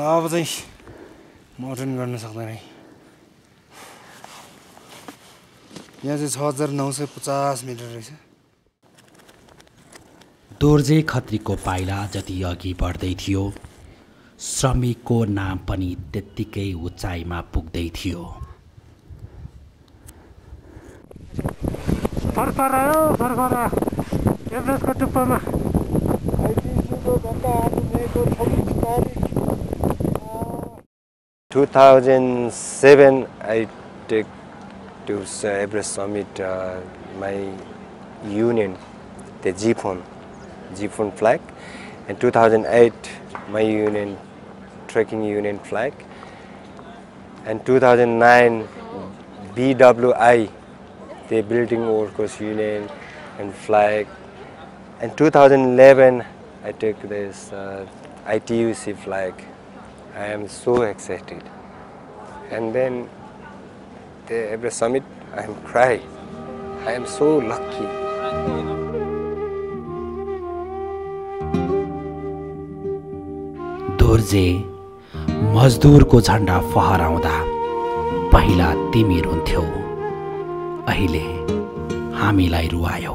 अब चाहिँ माउन्टेन गर्न सक्दैन है यहाँ चाहिँ छ हजार नौ सय पचास मिटर रहेछ दोर्जे खत्रीको पाइला जति अघि बढ्दै थियो श्रमिकको नाम पनि त्यत्तिकै उचाइमा पुग्दै थियो। भर्खर आयो भर्खर एभरेस्टको टुप्पोमा 2007, I take to Everest Summit uh, my union, the GFON, GFON flag. In 2008, my union, trekking union flag. And 2009, BWI, the Building Workers Union and flag. And 2011, I took this uh, ITUC flag. I am so excited. And then the Everest summit, I am crying. I am so lucky. Dorje मजदुरको झन्डा फहराउँदा पहिला तिमी रुन्थ्यौ अहिले हामीलाई रुवायौ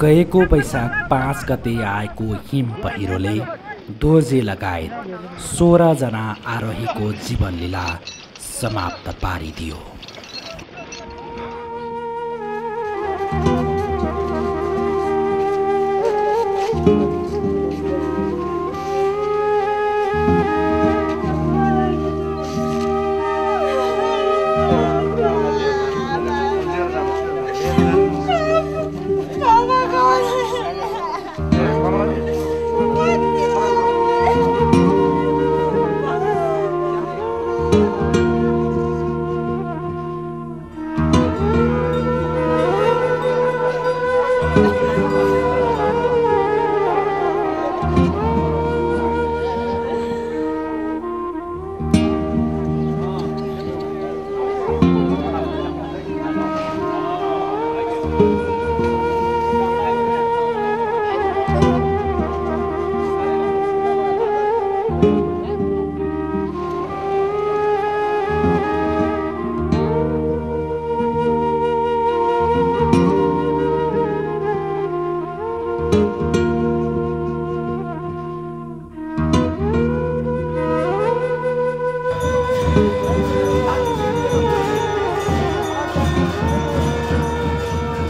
गएको वैशाख पाँच गते आएको हिम पहिरोले दोर्जे लगायत सोह्रजना आरोहीको जीवन लीला समाप्त पारिदियो।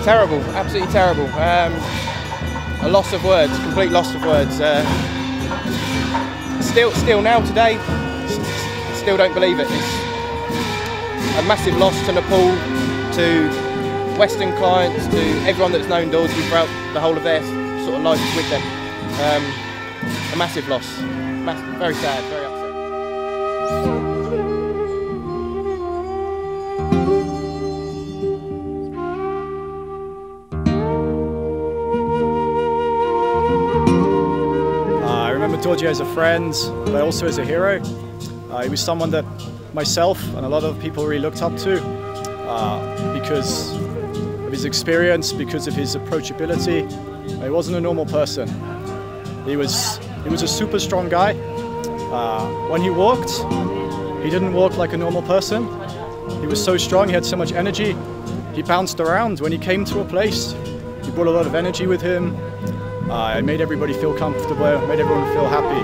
Terrible, absolutely terrible. Um, a loss of words, complete loss of words. Uh, still, still now today, still don't believe it. It's a massive loss to Nepal, to Western clients, to everyone that's known Dawsby throughout the whole of their sort of life with them. Um, a massive loss, Mass very sad, very upset. Dorje as a friend, but also as a hero. Uh, he was someone that myself and a lot of people really looked up to uh, because of his experience, because of his approachability. He wasn't a normal person. He was, he was a super strong guy. Uh, when he walked, he didn't walk like a normal person. He was so strong, he had so much energy. He bounced around. When he came to a place, he brought a lot of energy with him. Uh, it made everybody feel comfortable, made everyone feel happy.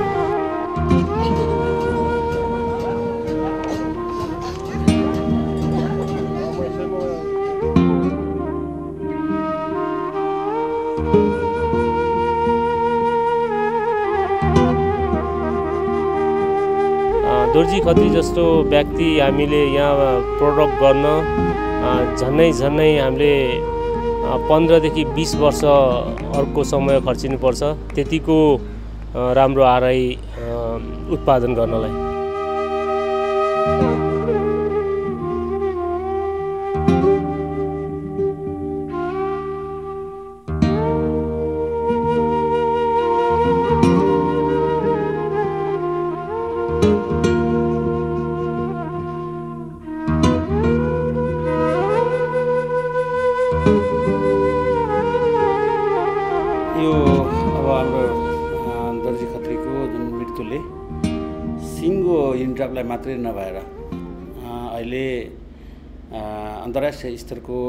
Dorji Khatri जस्तो व्यक्ति हामीले यहाँ product गर्न झन्नै झन्नै हामीले पन्ध्रदेखि बिस वर्ष अर्को समय खर्चिनुपर्छ। त्यतिको राम्रो आरआई उत्पादन गर्नलाई। यो अब हाम्रो दर्जी खत्रीको जुन मृत्युले सिङ्गो इन्ट्रापलाई मात्रै नभएर अहिले अन्तर्राष्ट्रिय स्तरको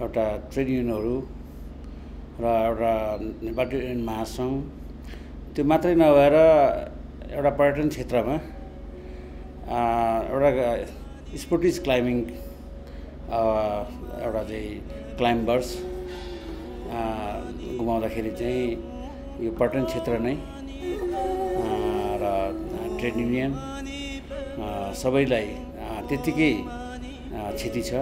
एउटा ट्रेड युनियनहरू र एउटा नेपाली युनियन महासङ्घ त्यो मात्रै नभएर एउटा पर्यटन क्षेत्रमा एउटा स्पोर्टिस क्लाइम्बिङ एउटा चाहिँ क्लाइम्बर्स अ, गुमाउँदाखेरि चाहिँ यो पर्यटन क्षेत्र नै र ट्रेड युनियन सबैलाई त्यत्तिकै क्षति छ।